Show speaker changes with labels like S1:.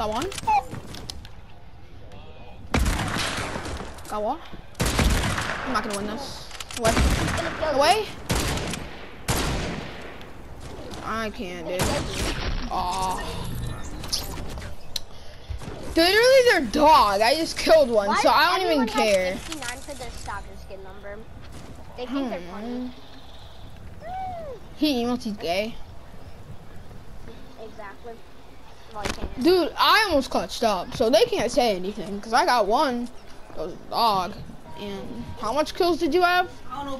S1: Got one. Got one. I'm not gonna win this. Away. Away. I can't, dude. Aw. Literally, they're dog. I just killed one,
S2: Why
S1: so I don't even care.
S2: 69 for their soccer skin number. They think they're funny.
S1: Hmm. He emails he's gay.
S2: Exactly. You.
S1: Dude, I almost clutched up, so they can't say anything, because I got one. That was a dog. And how much kills did you have?
S3: I don't know.